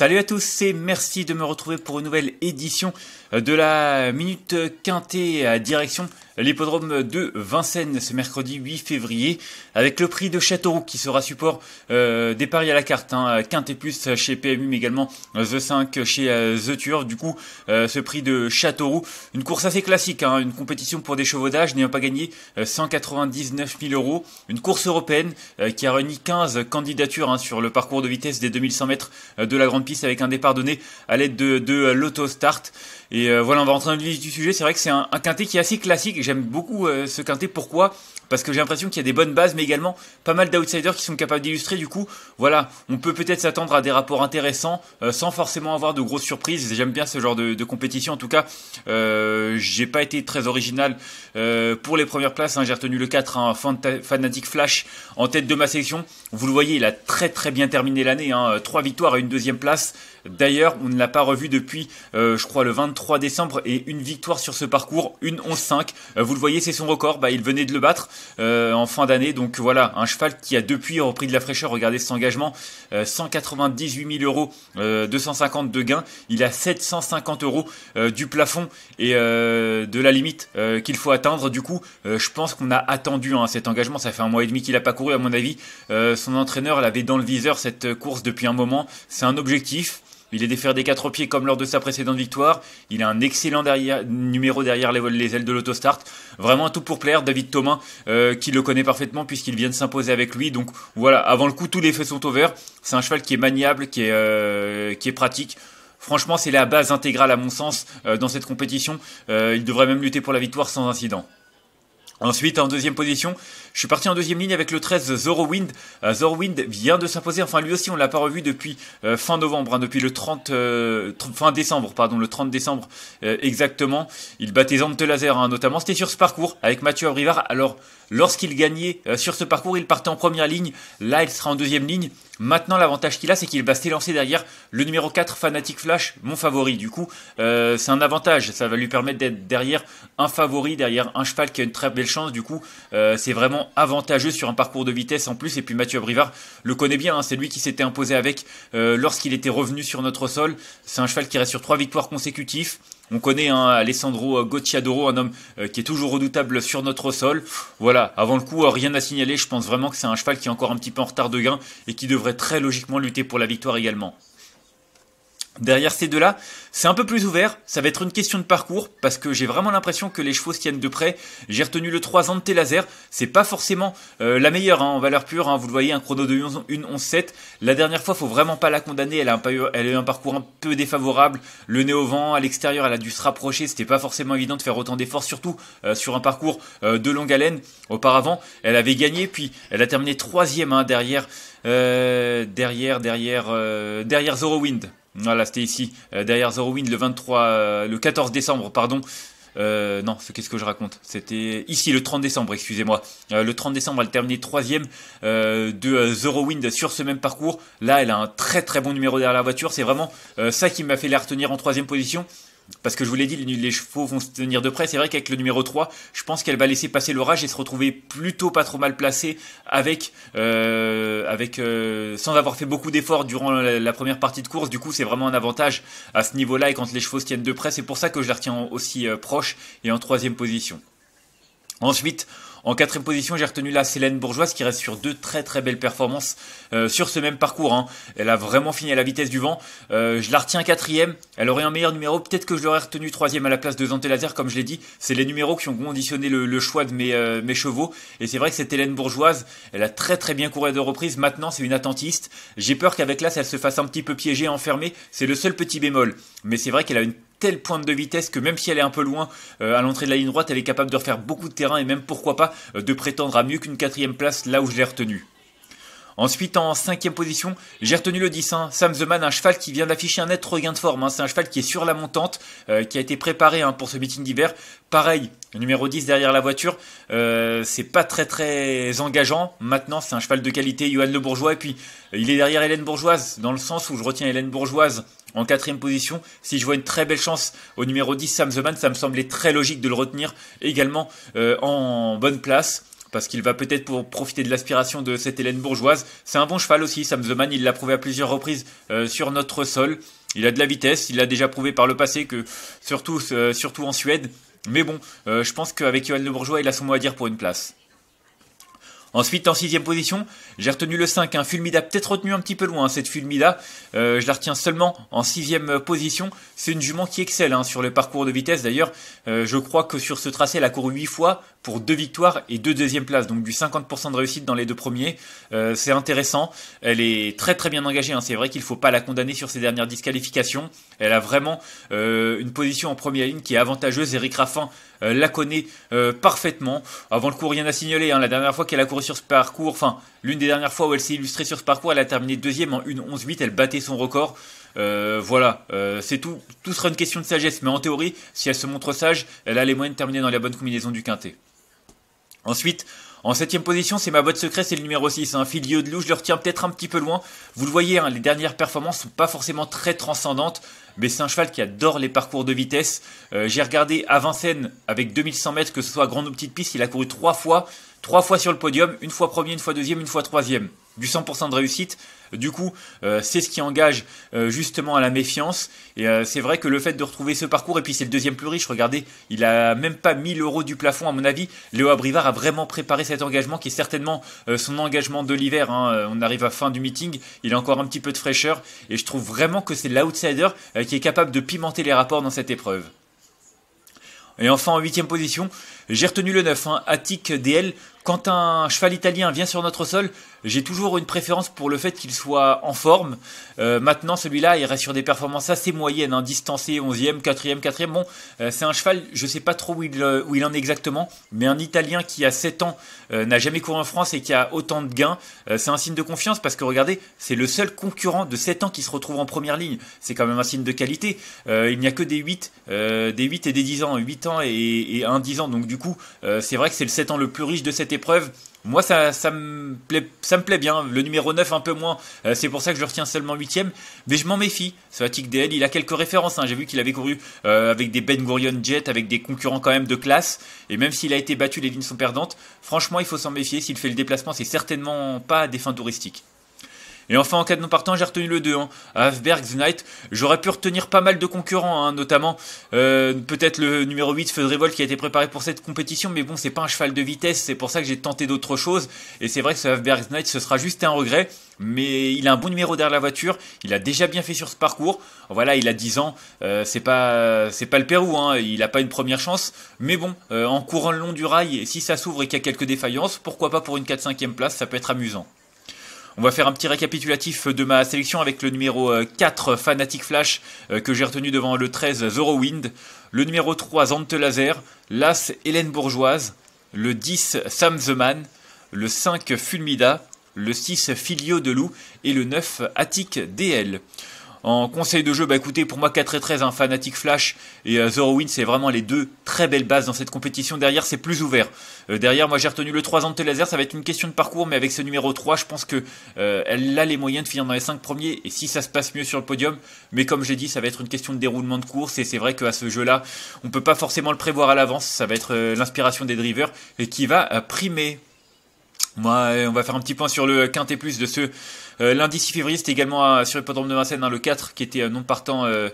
Salut à tous et merci de me retrouver pour une nouvelle édition de la Minute Quintée à direction l'hippodrome de Vincennes ce mercredi 8 février avec le prix de Châteauroux qui sera support euh, des paris à la carte. Hein, Quintet Plus chez PMU mais également The 5 chez euh, The Tour. Du coup, euh, ce prix de Châteauroux, une course assez classique, hein, une compétition pour des chevaux d'âge n'ayant pas gagné 199 000 euros. Une course européenne qui a réuni 15 candidatures hein, sur le parcours de vitesse des 2100 mètres de la grande piste avec un départ donné à l'aide de, de l'autostart. Et euh, voilà, on va rentrer dans le vif du sujet. C'est vrai que c'est un, un, quintet qui est assez classique. J'aime beaucoup euh, ce quintet. Pourquoi? Parce que j'ai l'impression qu'il y a des bonnes bases, mais également pas mal d'outsiders qui sont capables d'illustrer. Du coup, voilà, on peut peut-être s'attendre à des rapports intéressants euh, sans forcément avoir de grosses surprises. J'aime bien ce genre de, compétition. En tout cas, j'ai pas été très original pour les premières places. Hein. J'ai retenu le 4, hein, Fanatic Flash en tête de ma section. Vous le voyez, il a très très bien terminé l'année. Hein. Trois victoires et une deuxième place. D'ailleurs, on ne l'a pas revu depuis, je crois, le 23 3 décembre et une victoire sur ce parcours, une 11-5. Euh, vous le voyez, c'est son record. Bah, il venait de le battre euh, en fin d'année. Donc voilà, un cheval qui a depuis repris de la fraîcheur. Regardez cet engagement, 198 000 euros, 250 de gains. Il a 750 euros du plafond et de la limite qu'il faut atteindre. Du coup, je pense qu'on a attendu hein, cet engagement. Ça fait un mois et demi qu'il n'a pas couru, à mon avis. son entraîneur l'avait dans le viseur cette course depuis un moment. C'est un objectif. Il est déféré des quatre pieds comme lors de sa précédente victoire. Il a un excellent numéro derrière les, ailes de l'autostart. Vraiment tout pour plaire. David Thomas, euh, qui le connaît parfaitement puisqu'il vient de s'imposer avec lui. Donc voilà, avant le coup, tous les faits sont au vert. C'est un cheval qui est maniable, qui est, euh, pratique. Franchement, c'est la base intégrale à mon sens euh, dans cette compétition. il devrait même lutter pour la victoire sans incident. Ensuite, en deuxième position, je suis parti en deuxième ligne avec le 13 Zorowind. Euh, Zorowind vient de s'imposer, enfin lui aussi on l'a pas revu depuis euh, fin novembre, hein, depuis le 30 euh, fin décembre, pardon, le 30 décembre exactement. Il battait Zante Laser hein, notamment. C'était sur ce parcours avec Mathieu Abrivard. Alors lorsqu'il gagnait sur ce parcours, il partait en première ligne. Là, il sera en deuxième ligne. Maintenant, l'avantage qu'il a, c'est qu'il va s'élancer derrière le numéro 4 Fanatic Flash, mon favori. Du coup, c'est un avantage. Ça va lui permettre d'être derrière un favori, derrière un cheval qui a une très belle chance. Du coup, c'est vraiment avantageux sur un parcours de vitesse en plus. Et puis Mathieu Abrivard le connaît bien, hein. c'est lui qui s'était imposé avec euh, lorsqu'il était revenu sur notre sol. C'est un cheval qui reste sur trois victoires consécutives. On connaît hein, Alessandro Gocciadoro, un homme euh, qui est toujours redoutable sur notre sol. Voilà, avant le coup, euh, rien à signaler. Je pense vraiment que c'est un cheval qui est encore un petit peu en retard de gain et qui devrait très logiquement lutter pour la victoire également. Derrière ces deux-là, c'est un peu plus ouvert, ça va être une question de parcours, parce que j'ai vraiment l'impression que les chevaux se tiennent de près. J'ai retenu le 3 ans de T-Laser, c'est pas forcément euh, la meilleure hein, en valeur pure, hein. vous le voyez, un chrono de 1-11-7. La dernière fois, faut vraiment pas la condamner, elle a, un, elle a eu un parcours un peu défavorable, le nez au vent, à l'extérieur, elle a dû se rapprocher, c'était pas forcément évident de faire autant d'efforts, surtout euh, sur un parcours euh, de longue haleine. Auparavant, elle avait gagné, puis elle a terminé troisième hein, derrière, derrière, derrière, derrière Zorowind. Voilà, c'était ici, euh, derrière Zorowind, le 23, euh, le 14 décembre, pardon. Euh, non, qu'est-ce que je raconte? C'était ici le 30 décembre, excusez-moi. le 30 décembre, elle a terminé troisième de Zorowind sur ce même parcours. Là, elle a un très très bon numéro derrière la voiture. C'est vraiment ça qui m'a fait la retenir en troisième position parce que je vous l'ai dit, les chevaux vont se tenir de près. C'est vrai qu'avec le numéro 3, je pense qu'elle va laisser passer l'orage et se retrouver plutôt pas trop mal placée avec, euh, avec euh, sans avoir fait beaucoup d'efforts durant la, première partie de course. Du coup, c'est vraiment un avantage à ce niveau-là et quand les chevaux se tiennent de près, c'est pour ça que je la retiens aussi euh, proche et en troisième position. Ensuite, en quatrième position, j'ai retenu la Célène Bourgeoise qui reste sur deux très très belles performances euh, sur ce même parcours. Hein. Elle a vraiment fini à la vitesse du vent. Euh, je la retiens quatrième. Elle aurait un meilleur numéro. Peut-être que je l'aurais retenu troisième à la place de Zante Laser, comme je l'ai dit. C'est les numéros qui ont conditionné le, choix de mes, euh, mes chevaux. Et c'est vrai que cette Hélène Bourgeoise, elle a très très bien couru à deux reprises. Maintenant, c'est une attentiste. J'ai peur qu'avec là, elle se fasse un petit peu piéger, enfermer. C'est le seul petit bémol. Mais c'est vrai qu'elle a une telle pointe de vitesse que même si elle est un peu loin euh, à l'entrée de la ligne droite, elle est capable de refaire beaucoup de terrain et même pourquoi pas euh, de prétendre à mieux qu'une quatrième place là où je l'ai retenue. Ensuite, en cinquième position, j'ai retenu le 10, hein, Sam The Man, un cheval qui vient d'afficher un net regain de forme. Hein. c'est un cheval qui est sur la montante, euh, qui a été préparé hein, pour ce meeting d'hiver. Pareil, numéro 10 derrière la voiture, c'est pas très très engageant. Maintenant, c'est un cheval de qualité, Johan Le Bourgeois, et puis il est derrière Hélène Bourgeoise, dans le sens où je retiens Hélène Bourgeoise en quatrième position, si je vois une très belle chance au numéro 10, Sam ça me semblait très logique de le retenir également euh, en bonne place. parce qu'il va peut-être pour profiter de l'aspiration de cette Hélène bourgeoise. C'est un bon cheval aussi, Sam The il l'a prouvé à plusieurs reprises euh, sur notre sol. Il a de la vitesse, il l'a déjà prouvé par le passé que surtout, euh, surtout en Suède. Mais bon, je pense qu'avec Johan Le Bourgeois, il a son mot à dire pour une place. Ensuite, en sixième position, j'ai retenu le 5, un Fulmida, peut-être retenu un petit peu loin, cette Fulmida. Euh, je la retiens seulement en sixième position. C'est une jument qui excelle hein, sur le parcours de vitesse. D'ailleurs, euh, je crois que sur ce tracé, elle a couru 8 fois pour deux victoires et deux deuxièmes places. Donc du 50% de réussite dans les deux premiers. Euh, c'est intéressant. Elle est très très bien engagée. Hein. C'est vrai qu'il ne faut pas la condamner sur ses dernières disqualifications. Elle a vraiment une position en première ligne qui est avantageuse. Eric Raffin la connaît parfaitement. Avant le cours, rien à signaler. Hein. La dernière fois qu'elle a couru sur ce parcours, enfin, l'une des dernières fois où elle s'est illustrée sur ce parcours, elle a terminé deuxième en 1-11-8, elle battait son record. Euh, voilà, euh, c'est tout. Tout sera une question de sagesse, mais en théorie, si elle se montre sage, elle a les moyens de terminer dans la bonne combinaison du quintet. Ensuite, en septième position, c'est ma boîte secrète, c'est le numéro 6. Un hein. Filio de loup, je le retiens peut-être un petit peu loin. Vous le voyez, hein, les dernières performances sont pas forcément très transcendantes, mais c'est un cheval qui adore les parcours de vitesse. Euh, j'ai regardé à Vincennes avec 2100 mètres, que ce soit grande ou petite piste, il a couru trois fois. Trois fois sur le podium, une fois premier, une fois deuxième, une fois troisième. Du 100% de réussite. Du coup, euh, c'est ce qui engage euh, justement à la méfiance. Et euh, c'est vrai que le fait de retrouver ce parcours, et puis c'est le deuxième plus riche, regardez, il a même pas 1000 euros du plafond à mon avis. Léo Abrivard a vraiment préparé cet engagement qui est certainement son engagement de l'hiver. Hein. On arrive à fin du meeting, il a encore un petit peu de fraîcheur. Et je trouve vraiment que c'est l'outsider qui est capable de pimenter les rapports dans cette épreuve. Et enfin en huitième position, j'ai retenu le 9, hein, Attic DL. Quand un cheval italien vient sur notre sol, j'ai toujours une préférence pour le fait qu'il soit en forme. Euh, maintenant, celui-là, il reste sur des performances assez moyennes, hein, distancé 11e, 4e, 4e. Bon, euh, c'est un cheval, je ne sais pas trop où il, euh, où il en est exactement, mais un Italien qui a 7 ans n'a jamais couru en France et qui a autant de gains, c'est un signe de confiance parce que regardez, c'est le seul concurrent de 7 ans qui se retrouve en première ligne. C'est quand même un signe de qualité. il n'y a que des 8, des 8 et des 10 ans, 8 ans et, et un 10 ans. Donc du coup, c'est vrai que c'est le 7 ans le plus riche de cette épreuve. Moi, ça, ça, me plaît, bien. Le numéro 9, un peu moins. Euh, c'est pour ça que je retiens seulement 8 Mais je m'en méfie. Ce Attic DL, il a quelques références. Hein. J'ai vu qu'il avait couru euh, avec des Ben Gurion Jet, avec des concurrents quand même de classe. Et même s'il a été battu, les lignes sont perdantes. Franchement, il faut s'en méfier. S'il fait le déplacement, c'est certainement pas à des fins touristiques. Et enfin, en cas de non partant, j'ai retenu le 2. Hein. Hafberg, Knight. J'aurais pu retenir pas mal de concurrents, hein, notamment euh, peut-être le numéro 8, Feu qui a été préparé pour cette compétition. Mais bon, c'est pas un cheval de vitesse. C'est pour ça que j'ai tenté d'autres choses. Et c'est vrai que ce Hafberg Knight, ce sera juste un regret. Mais il a un bon numéro derrière la voiture. Il a déjà bien fait sur ce parcours. Voilà, il a 10 ans. Euh, c'est pas c'est pas le Pérou. Hein. Il a pas une première chance. Mais bon, euh, en courant le long du rail, si ça s'ouvre et qu'il y a quelques défaillances, pourquoi pas pour une 4-5e place, ça peut être amusant. On va faire un petit récapitulatif de ma sélection avec le numéro 4 euh, Fanatic Flash euh, que j'ai retenu devant le 13 Zorowind, le numéro 3 Zante Laser, l'As Hélène Bourgeoise, le 10 Sam the Man, le 5 Fulmida, le 6 Filio de Loup et le 9 Attic DL. En conseil de jeu, bah écoutez, pour moi 4 et 13, un Fanatic Flash et euh, Zero Win, c'est vraiment les deux très belles bases dans cette compétition. Derrière, c'est plus ouvert. Euh, derrière, moi j'ai retenu le 3 ans de laser, ça va être une question de parcours, mais avec ce numéro 3, je pense que euh, elle a les moyens de finir dans les 5 premiers, et si ça se passe mieux sur le podium, mais comme j'ai dit, ça va être une question de déroulement de course, et c'est vrai qu'à ce jeu-là, on peut pas forcément le prévoir à l'avance, ça va être l'inspiration des drivers, et qui va primer. Moi, on va faire un petit point sur le quintet plus de ce euh, lundi 6 février, c'était également sur l'hippodrome de Vincennes, hein, le 4 qui était euh, non partant euh,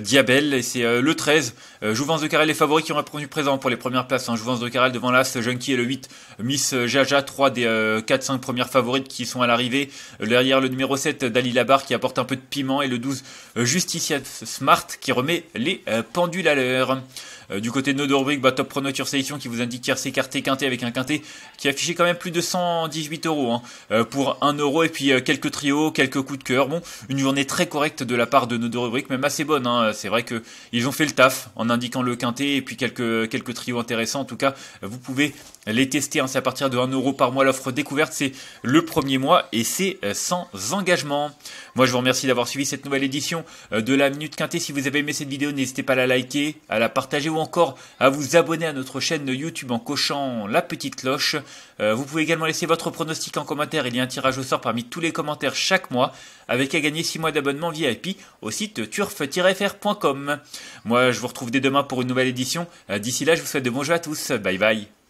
Diabel. Et c'est le 13, Jouvence de Carrel, les favoris qui ont répondu présent pour les premières places. Hein, Jouvence de Carrel devant l'As, Junkie et le 8, Miss Jaja, 3 des 4-5 premières favorites qui sont à l'arrivée. Derrière le numéro 7, Dali Labar qui apporte un peu de piment. Et le 12, Justicia Smart qui remet les pendules à l'heure. Euh, du côté de Nodorbrick, bah, top pronoture sélection qui vous indique qu'il s'écarter quinté avec un quinté qui affichait quand même plus de 118 euros hein, euh, pour 1 euro et puis euh, quelques trios, quelques coups de cœur. Bon, une journée très correcte de la part de Nodorbrick, même assez bonne. Hein. C'est vrai que ils ont fait le taf en indiquant le quinté et puis quelques quelques trios intéressants. En tout cas, vous pouvez les tester. Hein. C'est à partir de 1 euro par mois l'offre découverte. C'est le premier mois et c'est sans engagement. Moi, je vous remercie d'avoir suivi cette nouvelle édition de la Minute Quinté. Si vous avez aimé cette vidéo, n'hésitez pas à la liker, à la partager ou encore à vous abonner à notre chaîne YouTube en cochant la petite cloche. Euh, vous pouvez également laisser votre pronostic en commentaire. Il y a un tirage au sort parmi tous les commentaires chaque mois avec à gagner 6 mois d'abonnement VIP au site turf-fr.com. Moi, je vous retrouve dès demain pour une nouvelle édition. Euh, d'ici là, je vous souhaite de bons jeux à tous. Bye bye.